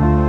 you